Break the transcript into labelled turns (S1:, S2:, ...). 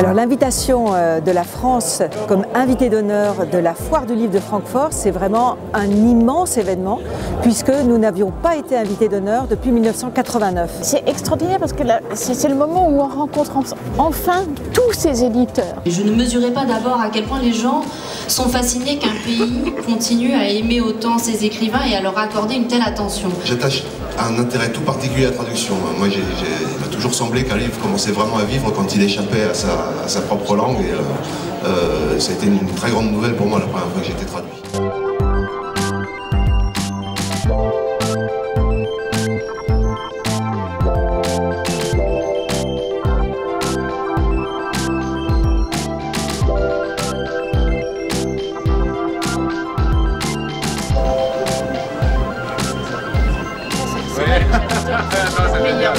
S1: L'invitation euh, de la France comme invité d'honneur de la Foire du Livre de Francfort, c'est vraiment un immense événement puisque nous n'avions pas été invités d'honneur depuis 1989.
S2: C'est extraordinaire parce que c'est le moment où on rencontre enfin tous ces éditeurs.
S3: Je ne mesurais pas d'abord à quel point les gens sont fascinés qu'un pays continue à aimer autant ses écrivains et à leur accorder une telle attention.
S4: J'attache un intérêt tout particulier à la traduction. Moi, il m'a toujours semblé qu'un livre commençait vraiment à vivre quand il échappait à sa, propre langue. Et euh, euh, ça a été une très grande nouvelle pour moi la première fois que j'ai été traduit.
S5: meilleur